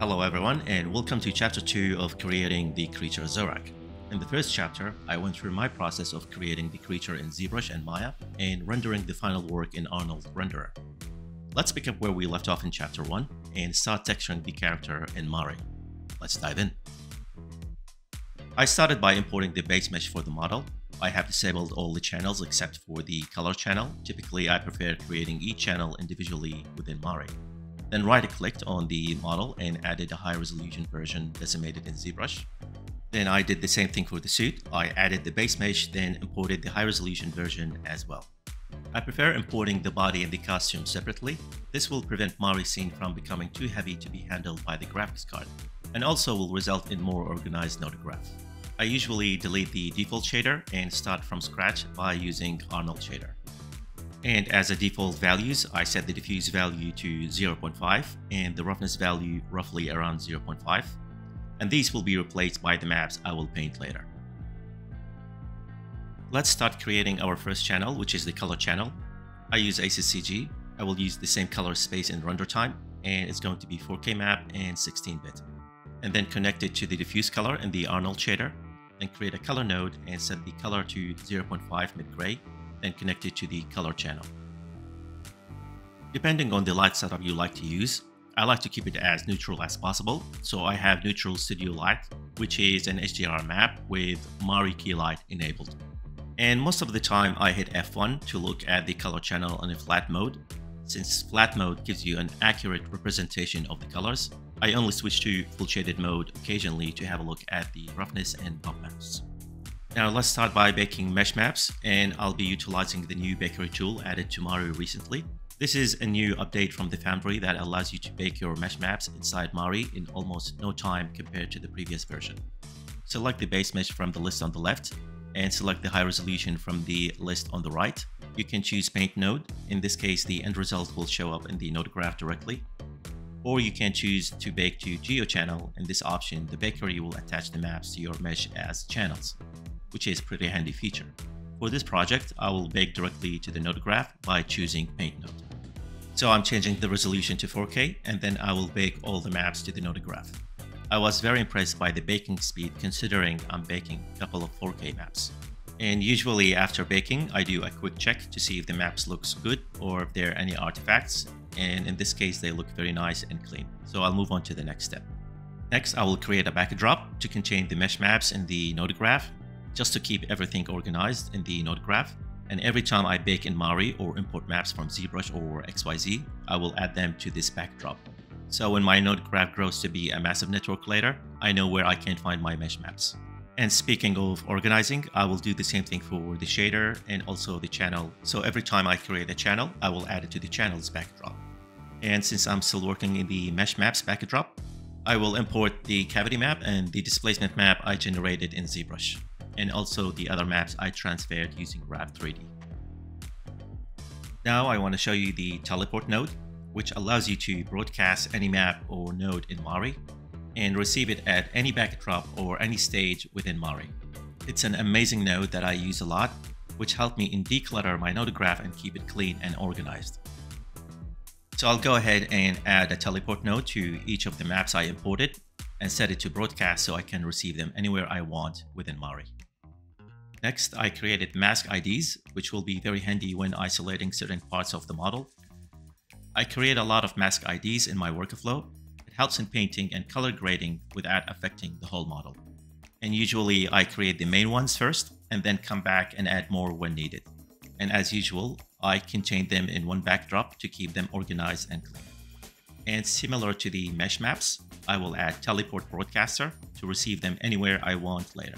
Hello everyone and welcome to chapter 2 of creating the creature Zorak. In the first chapter, I went through my process of creating the creature in ZBrush and Maya and rendering the final work in Arnold Renderer. Let's pick up where we left off in chapter 1 and start texturing the character in Mari. Let's dive in. I started by importing the base mesh for the model. I have disabled all the channels except for the color channel. Typically, I prefer creating each channel individually within Mari. Then right-clicked on the model and added a high-resolution version decimated in ZBrush. Then I did the same thing for the suit. I added the base mesh, then imported the high-resolution version as well. I prefer importing the body and the costume separately. This will prevent Mari scene from becoming too heavy to be handled by the graphics card, and also will result in more organized node graph. I usually delete the default shader and start from scratch by using Arnold shader. And as a default values, I set the diffuse value to 0.5 and the roughness value roughly around 0.5. And these will be replaced by the maps I will paint later. Let's start creating our first channel, which is the color channel. I use ACEScg. I will use the same color space and render time, and it's going to be 4K map and 16-bit. And then connect it to the diffuse color in the Arnold shader, and create a color node and set the color to 0.5 mid-gray then connect it to the color channel. Depending on the light setup you like to use, I like to keep it as neutral as possible, so I have Neutral Studio Light, which is an HDR map with Mari key light enabled. And most of the time I hit F1 to look at the color channel in a flat mode. Since flat mode gives you an accurate representation of the colors, I only switch to full shaded mode occasionally to have a look at the roughness and bump maps. Now let's start by baking mesh maps and I'll be utilizing the new bakery tool added to Mari recently. This is a new update from the Foundry that allows you to bake your mesh maps inside Mari in almost no time compared to the previous version. Select the base mesh from the list on the left and select the high resolution from the list on the right. You can choose paint node. In this case, the end result will show up in the node graph directly. Or you can choose to bake to GeoChannel. In this option, the bakery will attach the maps to your mesh as channels which is a pretty handy feature. For this project, I will bake directly to the node graph by choosing Paint Node. So I'm changing the resolution to 4K and then I will bake all the maps to the node graph. I was very impressed by the baking speed considering I'm baking a couple of 4K maps. And usually after baking, I do a quick check to see if the maps looks good or if there are any artifacts. And in this case, they look very nice and clean. So I'll move on to the next step. Next, I will create a backdrop to contain the mesh maps in the node graph just to keep everything organized in the node graph. And every time I bake in Mari or import maps from ZBrush or XYZ, I will add them to this backdrop. So when my node graph grows to be a massive network later, I know where I can find my mesh maps. And speaking of organizing, I will do the same thing for the shader and also the channel. So every time I create a channel, I will add it to the channel's backdrop. And since I'm still working in the mesh maps backdrop, I will import the cavity map and the displacement map I generated in ZBrush and also the other maps I transferred using Wrap 3D. Now I want to show you the teleport node, which allows you to broadcast any map or node in Mari and receive it at any backdrop or any stage within Mari. It's an amazing node that I use a lot, which helped me in declutter my node graph and keep it clean and organized. So I'll go ahead and add a teleport node to each of the maps I imported and set it to broadcast so I can receive them anywhere I want within Mari. Next, I created mask IDs, which will be very handy when isolating certain parts of the model. I create a lot of mask IDs in my workflow. It helps in painting and color grading without affecting the whole model. And usually I create the main ones first and then come back and add more when needed. And as usual, I contain them in one backdrop to keep them organized and clean. And similar to the mesh maps, I will add teleport broadcaster to receive them anywhere I want later.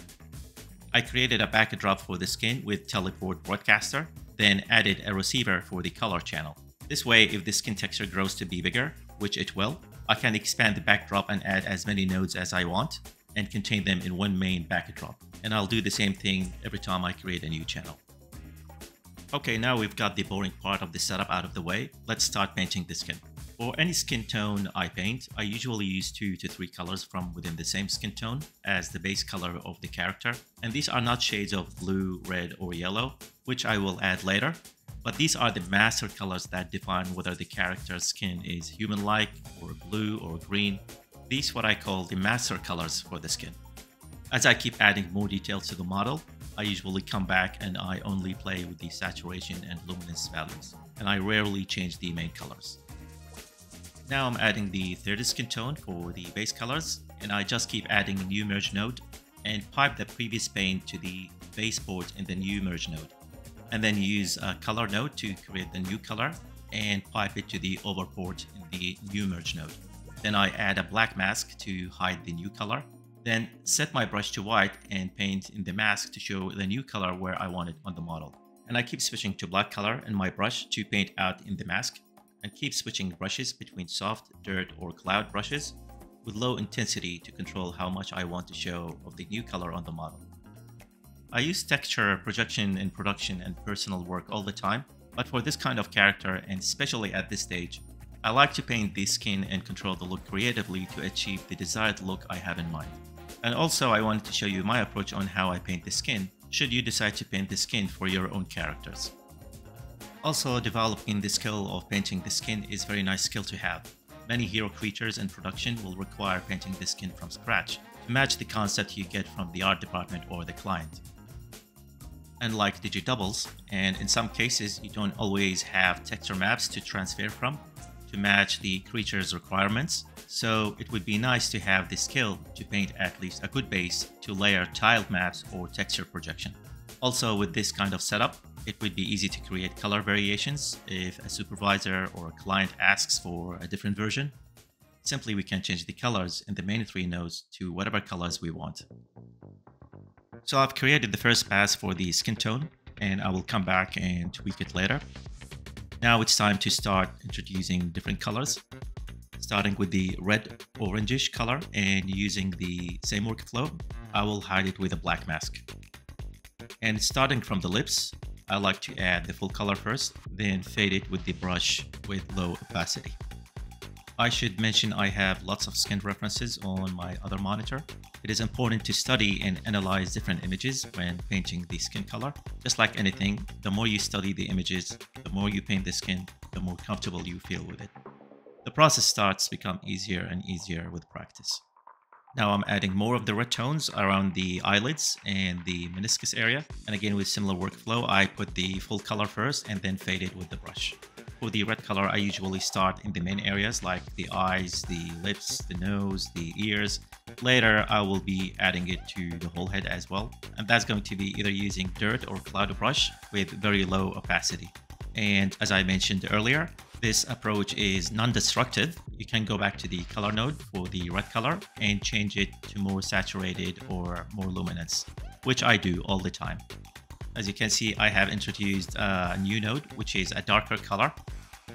I created a backdrop for the skin with Teleport Broadcaster, then added a receiver for the color channel. This way, if the skin texture grows to be bigger, which it will, I can expand the backdrop and add as many nodes as I want and contain them in one main backdrop. And I'll do the same thing every time I create a new channel. Okay, now we've got the boring part of the setup out of the way, let's start painting the skin. For any skin tone I paint, I usually use two to three colors from within the same skin tone as the base color of the character. And these are not shades of blue, red, or yellow, which I will add later. But these are the master colors that define whether the character's skin is human-like, or blue, or green. These what I call the master colors for the skin. As I keep adding more details to the model, I usually come back and I only play with the saturation and luminance values, and I rarely change the main colors. Now I'm adding the third skin tone for the base colors, and I just keep adding a new merge node and pipe the previous paint to the base port in the new merge node. And then use a color node to create the new color and pipe it to the over port in the new merge node. Then I add a black mask to hide the new color. Then set my brush to white and paint in the mask to show the new color where I want it on the model. And I keep switching to black color in my brush to paint out in the mask and keep switching brushes between soft, dirt or cloud brushes with low intensity to control how much I want to show of the new color on the model. I use texture, projection in production and personal work all the time, but for this kind of character and especially at this stage, I like to paint the skin and control the look creatively to achieve the desired look I have in mind. And also I wanted to show you my approach on how I paint the skin, should you decide to paint the skin for your own characters. Also, developing the skill of painting the skin is a very nice skill to have. Many hero creatures in production will require painting the skin from scratch to match the concept you get from the art department or the client. Unlike digidoubles, and in some cases you don't always have texture maps to transfer from to match the creature's requirements, so it would be nice to have the skill to paint at least a good base to layer tiled maps or texture projection. Also with this kind of setup, it would be easy to create color variations if a supervisor or a client asks for a different version. Simply we can change the colors in the main three nodes to whatever colors we want. So I've created the first pass for the skin tone and I will come back and tweak it later. Now it's time to start introducing different colors, starting with the red orangish color and using the same workflow, I will hide it with a black mask. And starting from the lips, I like to add the full color first, then fade it with the brush with low opacity. I should mention I have lots of skin references on my other monitor. It is important to study and analyze different images when painting the skin color. Just like anything, the more you study the images, the more you paint the skin, the more comfortable you feel with it. The process starts become easier and easier with practice. Now I'm adding more of the red tones around the eyelids and the meniscus area. And again, with similar workflow, I put the full color first and then fade it with the brush. For the red color, I usually start in the main areas like the eyes, the lips, the nose, the ears. Later, I will be adding it to the whole head as well. And that's going to be either using dirt or cloud brush with very low opacity. And as I mentioned earlier, this approach is non-destructive. You can go back to the color node for the red color and change it to more saturated or more luminance, which I do all the time. As you can see, I have introduced a new node, which is a darker color.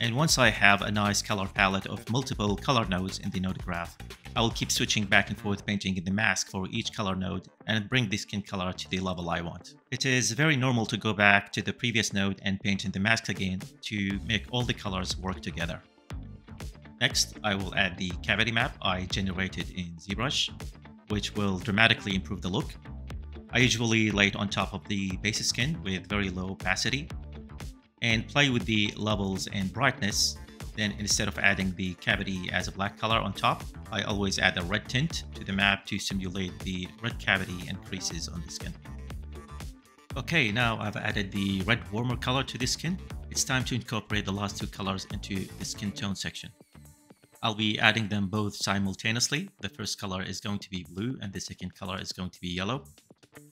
And once I have a nice color palette of multiple color nodes in the node graph, I will keep switching back and forth painting in the mask for each color node and bring the skin color to the level I want. It is very normal to go back to the previous node and paint in the mask again to make all the colors work together. Next, I will add the cavity map I generated in ZBrush, which will dramatically improve the look. I usually lay it on top of the base skin with very low opacity and play with the levels and brightness then instead of adding the cavity as a black color on top, I always add a red tint to the map to simulate the red cavity and creases on the skin. Okay, now I've added the red warmer color to the skin. It's time to incorporate the last two colors into the skin tone section. I'll be adding them both simultaneously. The first color is going to be blue and the second color is going to be yellow.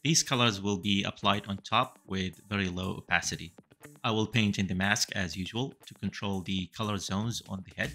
These colors will be applied on top with very low opacity. I will paint in the mask as usual to control the color zones on the head.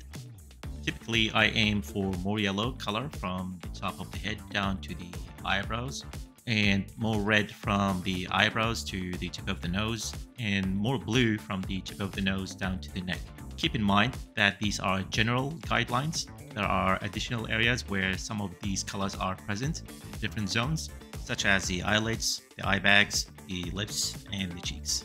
Typically, I aim for more yellow color from the top of the head down to the eyebrows and more red from the eyebrows to the tip of the nose and more blue from the tip of the nose down to the neck. Keep in mind that these are general guidelines. There are additional areas where some of these colors are present in different zones, such as the eyelids, the eye bags, the lips, and the cheeks.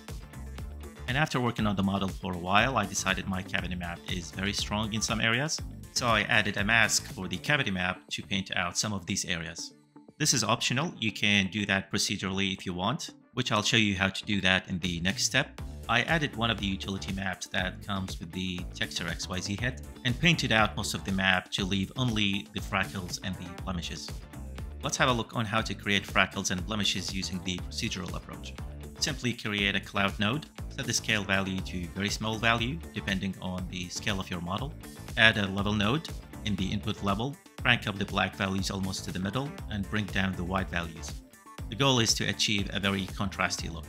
And after working on the model for a while, I decided my cavity map is very strong in some areas, so I added a mask for the cavity map to paint out some of these areas. This is optional, you can do that procedurally if you want, which I'll show you how to do that in the next step. I added one of the utility maps that comes with the Texture XYZ head and painted out most of the map to leave only the freckles and the blemishes. Let's have a look on how to create freckles and blemishes using the procedural approach. Simply create a cloud node, set the scale value to very small value depending on the scale of your model, add a level node in the input level, crank up the black values almost to the middle, and bring down the white values. The goal is to achieve a very contrasty look.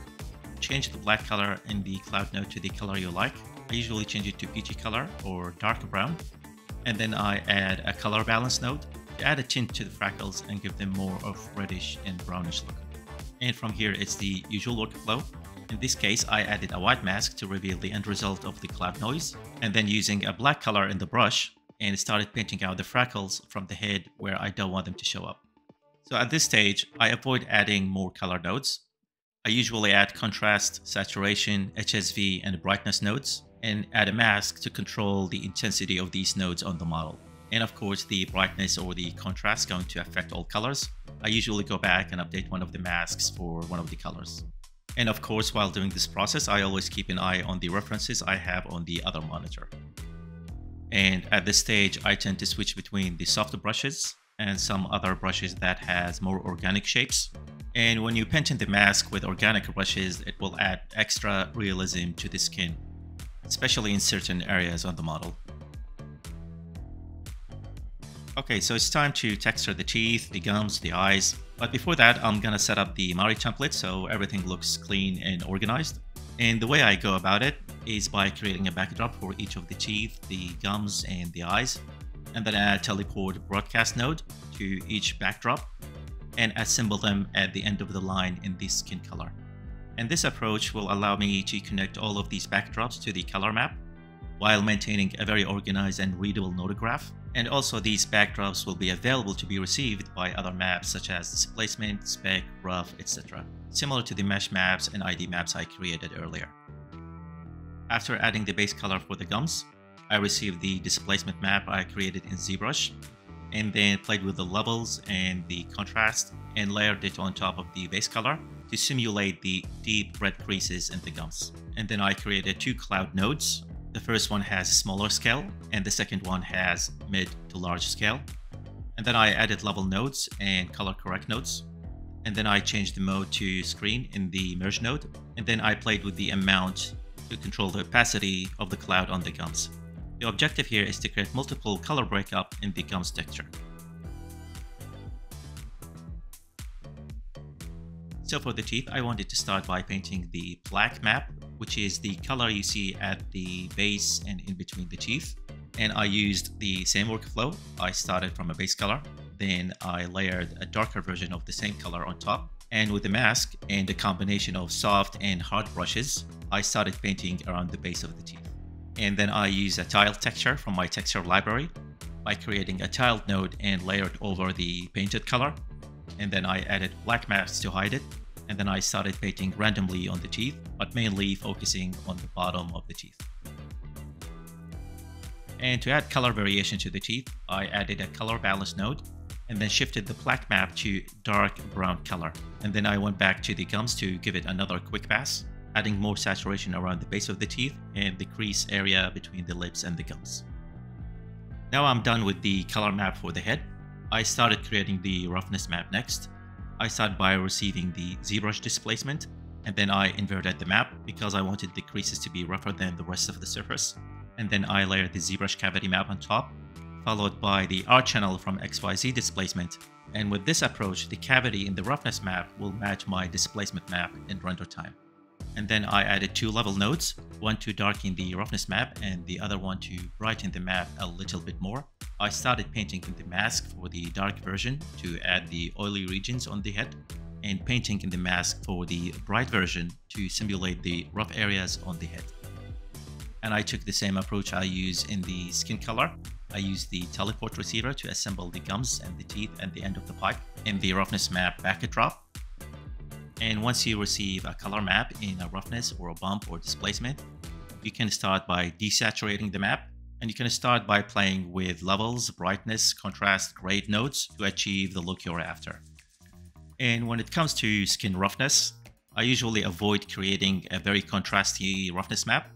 Change the black color in the cloud node to the color you like. I usually change it to peachy color or dark brown. And then I add a color balance node to add a tint to the freckles and give them more of reddish and brownish look. And from here, it's the usual workflow. In this case, I added a white mask to reveal the end result of the cloud noise, and then using a black color in the brush, and started painting out the freckles from the head where I don't want them to show up. So at this stage, I avoid adding more color nodes. I usually add contrast, saturation, HSV, and brightness nodes, and add a mask to control the intensity of these nodes on the model. And of course, the brightness or the contrast going to affect all colors. I usually go back and update one of the masks for one of the colors. And of course, while doing this process, I always keep an eye on the references I have on the other monitor. And at this stage, I tend to switch between the soft brushes and some other brushes that has more organic shapes. And when you paint in the mask with organic brushes, it will add extra realism to the skin, especially in certain areas on the model. Okay, so it's time to texture the teeth, the gums, the eyes. But before that, I'm gonna set up the Mari template so everything looks clean and organized. And the way I go about it is by creating a backdrop for each of the teeth, the gums, and the eyes. And then add teleport broadcast node to each backdrop and assemble them at the end of the line in this skin color. And this approach will allow me to connect all of these backdrops to the color map while maintaining a very organized and readable node graph. And also these backdrops will be available to be received by other maps such as displacement, spec, rough, etc. Similar to the mesh maps and ID maps I created earlier. After adding the base color for the gums, I received the displacement map I created in ZBrush and then played with the levels and the contrast and layered it on top of the base color to simulate the deep red creases in the gums. And then I created two cloud nodes. The first one has smaller scale and the second one has mid to large scale. And then I added level nodes and color correct nodes. And then I changed the mode to screen in the merge node. And then I played with the amount to control the opacity of the cloud on the gums. The objective here is to create multiple color breakup in the gums texture. So for the teeth, I wanted to start by painting the black map, which is the color you see at the base and in between the teeth. And I used the same workflow. I started from a base color, then I layered a darker version of the same color on top. And with the mask and a combination of soft and hard brushes, I started painting around the base of the teeth. And then I use a tile texture from my texture library by creating a tiled node and layered over the painted color. And then I added black masks to hide it. And then I started painting randomly on the teeth, but mainly focusing on the bottom of the teeth. And to add color variation to the teeth, I added a color balance node and then shifted the black map to dark brown color. And then I went back to the gums to give it another quick pass adding more saturation around the base of the teeth and the crease area between the lips and the gums. Now I'm done with the color map for the head. I started creating the roughness map next. I started by receiving the ZBrush displacement and then I inverted the map because I wanted the creases to be rougher than the rest of the surface. And then I layered the ZBrush cavity map on top, followed by the R channel from XYZ displacement. And with this approach, the cavity in the roughness map will match my displacement map in render time. And then I added two level nodes, one to darken the roughness map and the other one to brighten the map a little bit more. I started painting in the mask for the dark version to add the oily regions on the head and painting in the mask for the bright version to simulate the rough areas on the head. And I took the same approach I use in the skin color. I used the teleport receiver to assemble the gums and the teeth at the end of the pipe in the roughness map backdrop and once you receive a color map in a roughness or a bump or displacement, you can start by desaturating the map. And you can start by playing with levels, brightness, contrast, grade nodes to achieve the look you're after. And when it comes to skin roughness, I usually avoid creating a very contrasty roughness map,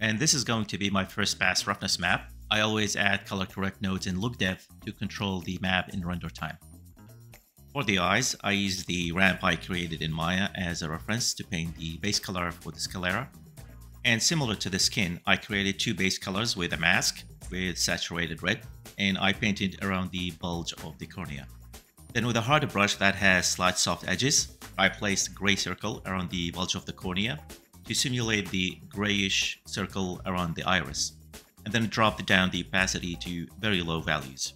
and this is going to be my first pass roughness map. I always add color correct nodes in look dev to control the map in render time. For the eyes, I used the ramp I created in Maya as a reference to paint the base color for the sclera. And similar to the skin, I created two base colors with a mask with saturated red, and I painted around the bulge of the cornea. Then with a harder brush that has slight soft edges, I placed a gray circle around the bulge of the cornea to simulate the grayish circle around the iris, and then dropped down the opacity to very low values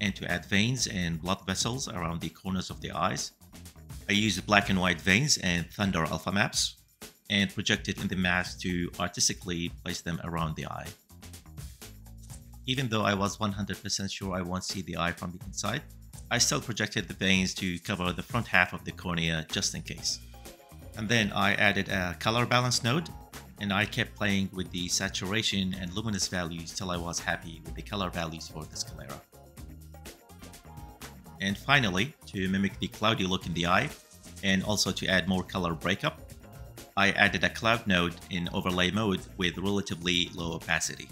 and to add veins and blood vessels around the corners of the eyes. I used black and white veins and Thunder alpha maps and projected in the mask to artistically place them around the eye. Even though I was 100% sure I won't see the eye from the inside, I still projected the veins to cover the front half of the cornea just in case. And then I added a color balance node and I kept playing with the saturation and luminous values till I was happy with the color values for the sclera. And finally, to mimic the cloudy look in the eye, and also to add more color breakup, I added a cloud node in overlay mode with relatively low opacity.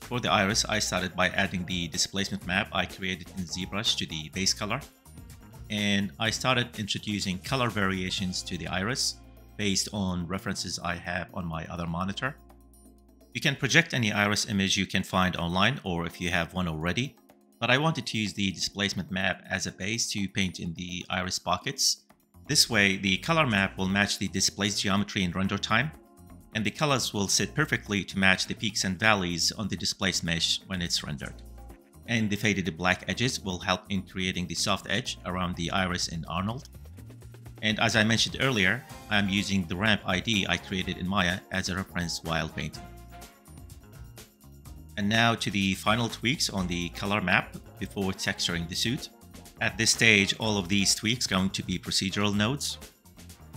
For the iris, I started by adding the displacement map I created in ZBrush to the base color, and I started introducing color variations to the iris based on references I have on my other monitor. You can project any iris image you can find online or if you have one already, but I wanted to use the displacement map as a base to paint in the iris pockets. This way, the color map will match the displaced geometry in render time, and the colors will sit perfectly to match the peaks and valleys on the displaced mesh when it's rendered. And the faded black edges will help in creating the soft edge around the iris in Arnold. And as I mentioned earlier, I'm using the ramp ID I created in Maya as a reference while painting. And now to the final tweaks on the color map before texturing the suit. At this stage, all of these tweaks going to be procedural nodes.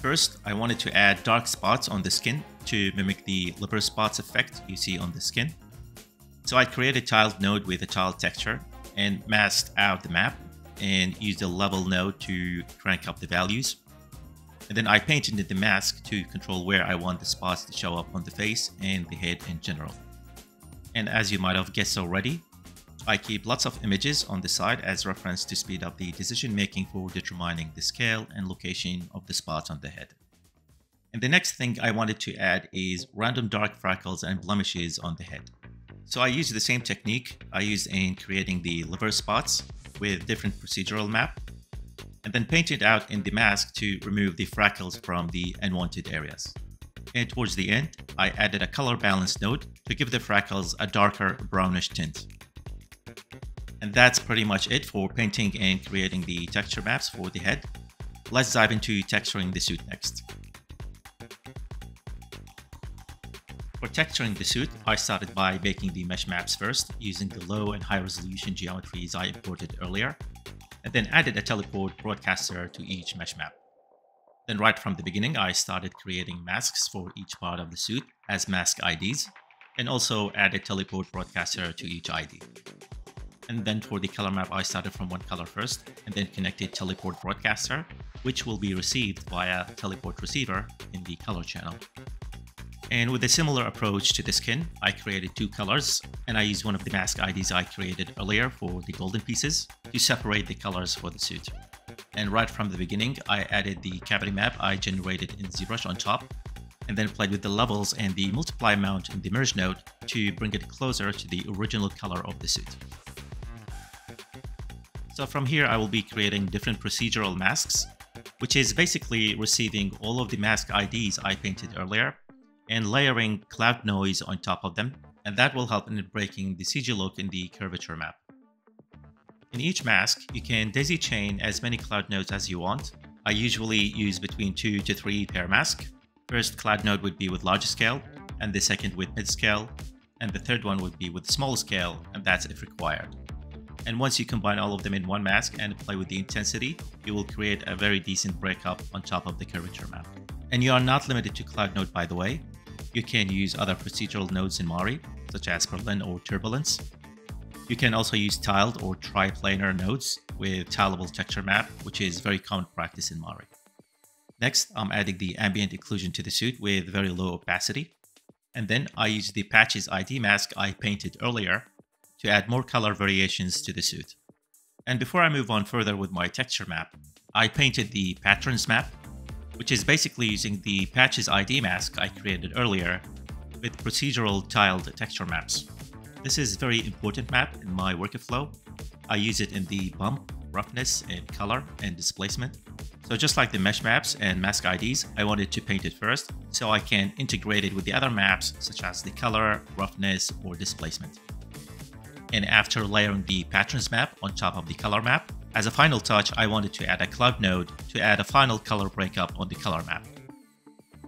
First, I wanted to add dark spots on the skin to mimic the liver spots effect you see on the skin. So I created a tiled node with a tiled texture and masked out the map and used a level node to crank up the values. And then I painted the mask to control where I want the spots to show up on the face and the head in general. And as you might have guessed already, I keep lots of images on the side as reference to speed up the decision making for determining the scale and location of the spots on the head. And the next thing I wanted to add is random dark freckles and blemishes on the head. So I used the same technique I used in creating the liver spots with different procedural map, and then painted out in the mask to remove the freckles from the unwanted areas and towards the end, I added a color balance node to give the freckles a darker brownish tint. And that's pretty much it for painting and creating the texture maps for the head. Let's dive into texturing the suit next. For texturing the suit, I started by making the mesh maps first, using the low and high resolution geometries I imported earlier, and then added a teleport broadcaster to each mesh map. Then right from the beginning, I started creating masks for each part of the suit as mask IDs, and also added teleport broadcaster to each ID. And then for the color map, I started from one color first, and then connected teleport broadcaster, which will be received via teleport receiver in the color channel. And with a similar approach to the skin, I created two colors, and I used one of the mask IDs I created earlier for the golden pieces to separate the colors for the suit. And right from the beginning, I added the cavity map I generated in ZBrush on top, and then played with the levels and the multiply amount in the merge node to bring it closer to the original color of the suit. So from here, I will be creating different procedural masks, which is basically receiving all of the mask IDs I painted earlier and layering cloud noise on top of them, and that will help in breaking the CG look in the curvature map. In each mask, you can daisy chain as many cloud nodes as you want. I usually use between two to three per mask. First cloud node would be with large scale, and the second with mid scale, and the third one would be with small scale, and that's if required. And once you combine all of them in one mask and play with the intensity, you will create a very decent breakup on top of the curvature map. And you are not limited to Cloud Node by the way. You can use other procedural nodes in Mari, such as Perlin or Turbulence, you can also use tiled or triplanar nodes with tileable texture map, which is very common practice in Mari. Next, I'm adding the ambient occlusion to the suit with very low opacity. And then I use the patches ID mask I painted earlier to add more color variations to the suit. And before I move on further with my texture map, I painted the patterns map, which is basically using the patches ID mask I created earlier with procedural tiled texture maps. This is a very important map in my workflow. I use it in the bump, roughness, and color and displacement. So just like the mesh maps and mask IDs, I wanted to paint it first so I can integrate it with the other maps such as the color, roughness, or displacement. And after layering the patterns map on top of the color map, as a final touch, I wanted to add a cloud node to add a final color breakup on the color map.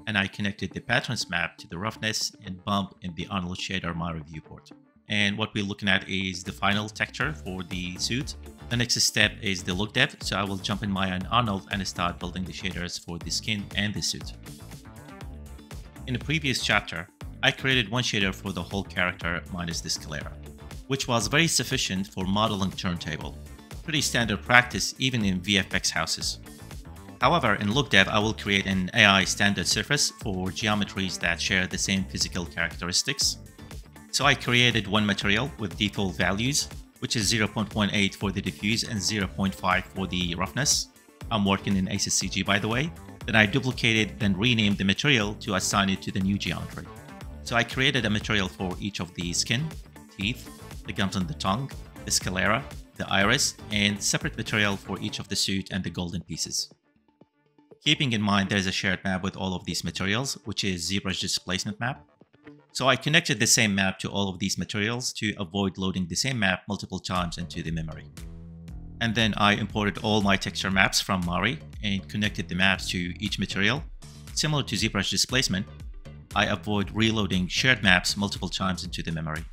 And I connected the patterns map to the roughness and bump in the Arnold shader Mari viewport. And what we're looking at is the final texture for the suit. The next step is the look dev, so I will jump in Maya and Arnold and start building the shaders for the skin and the suit. In the previous chapter, I created one shader for the whole character minus the sclera, which was very sufficient for modeling turntable. Pretty standard practice even in VFX houses. However, in LookDev, I will create an AI standard surface for geometries that share the same physical characteristics so I created one material with default values, which is 0.18 for the diffuse and 0.5 for the roughness. I'm working in ACEScg by the way. Then I duplicated, then renamed the material to assign it to the new geometry. So I created a material for each of the skin, teeth, the gums and the tongue, the sclera, the iris, and separate material for each of the suit and the golden pieces. Keeping in mind there's a shared map with all of these materials, which is ZBrush displacement map. So I connected the same map to all of these materials to avoid loading the same map multiple times into the memory. And then I imported all my texture maps from Mari and connected the maps to each material. Similar to ZBrush displacement, I avoid reloading shared maps multiple times into the memory.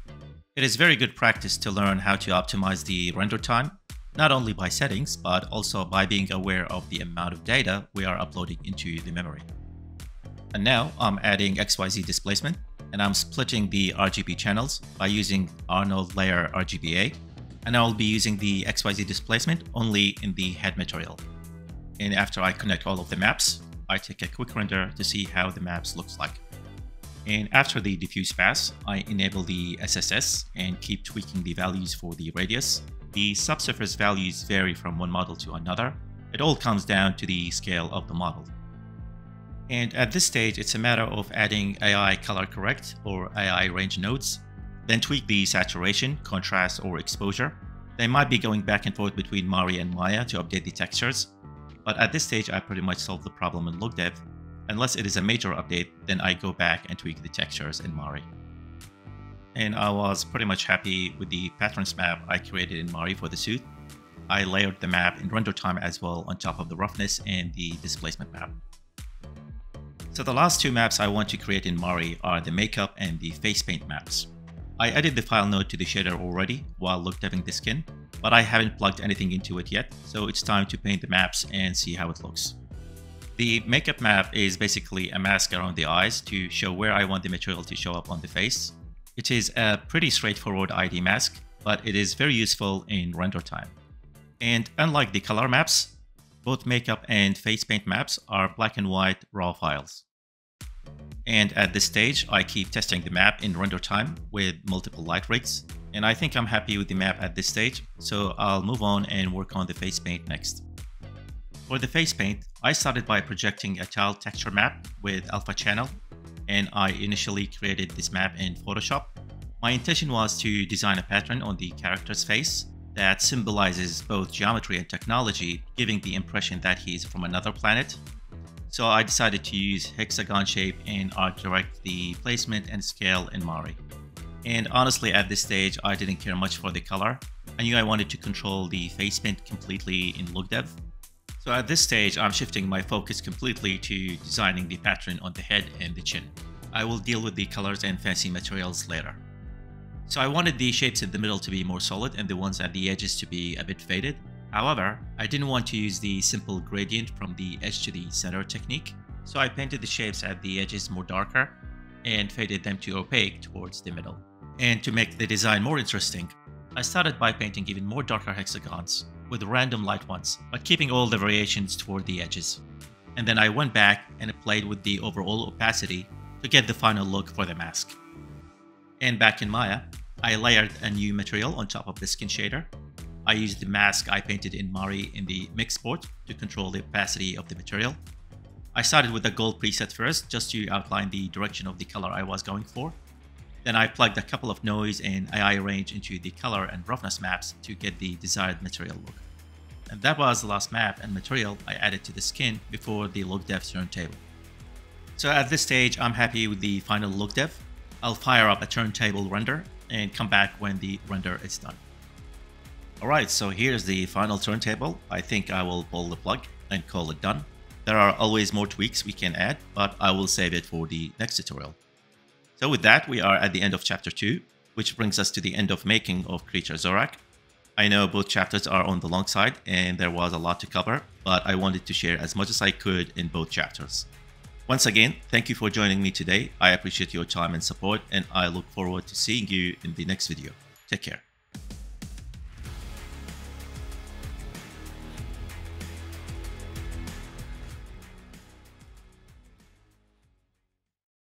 It is very good practice to learn how to optimize the render time, not only by settings, but also by being aware of the amount of data we are uploading into the memory. And now I'm adding XYZ displacement and I'm splitting the RGB channels by using Arnold Layer RGBA and I will be using the XYZ displacement only in the head material. And after I connect all of the maps, I take a quick render to see how the maps looks like. And after the diffuse pass, I enable the SSS and keep tweaking the values for the radius. The subsurface values vary from one model to another. It all comes down to the scale of the model. And at this stage, it's a matter of adding AI color correct or AI range nodes, then tweak the saturation, contrast, or exposure. They might be going back and forth between Mari and Maya to update the textures, but at this stage, I pretty much solved the problem in LookDev. Unless it is a major update, then I go back and tweak the textures in Mari. And I was pretty much happy with the patterns map I created in Mari for the suit. I layered the map in render time as well on top of the roughness and the displacement map. So the last two maps I want to create in Mari are the makeup and the face paint maps. I added the file node to the shader already while look deving the skin, but I haven't plugged anything into it yet, so it's time to paint the maps and see how it looks. The makeup map is basically a mask around the eyes to show where I want the material to show up on the face. It is a pretty straightforward ID mask, but it is very useful in render time. And unlike the color maps, both makeup and face paint maps are black and white raw files. And at this stage, I keep testing the map in render time with multiple light rigs. And I think I'm happy with the map at this stage, so I'll move on and work on the face paint next. For the face paint, I started by projecting a tile texture map with alpha channel, and I initially created this map in Photoshop. My intention was to design a pattern on the character's face that symbolizes both geometry and technology, giving the impression that he is from another planet so I decided to use hexagon shape and I direct the placement and scale in Mari. And honestly, at this stage, I didn't care much for the color. I knew I wanted to control the face paint completely in LookDev. So at this stage, I'm shifting my focus completely to designing the pattern on the head and the chin. I will deal with the colors and fancy materials later. So I wanted the shapes in the middle to be more solid and the ones at the edges to be a bit faded. However, I didn't want to use the simple gradient from the edge to the center technique, so I painted the shapes at the edges more darker and faded them to opaque towards the middle. And to make the design more interesting, I started by painting even more darker hexagons with random light ones, but keeping all the variations toward the edges. and then I went back and played with the overall opacity to get the final look for the mask. And back in Maya, I layered a new material on top of the skin shader. I used the mask I painted in Mari in the mix port to control the opacity of the material. I started with the gold preset first, just to outline the direction of the color I was going for. Then I plugged a couple of noise and AI range into the color and roughness maps to get the desired material look. And that was the last map and material I added to the skin before the look dev turntable. So at this stage, I'm happy with the final look dev. I'll fire up a turntable render and come back when the render is done. Alright, so here's the final turntable. I think I will pull the plug and call it done. There are always more tweaks we can add, but I will save it for the next tutorial. So with that, we are at the end of chapter 2, which brings us to the end of making of Creature Zorak. I know both chapters are on the long side and there was a lot to cover, but I wanted to share as much as I could in both chapters. Once again, thank you for joining me today. I appreciate your time and support and I look forward to seeing you in the next video. Take care.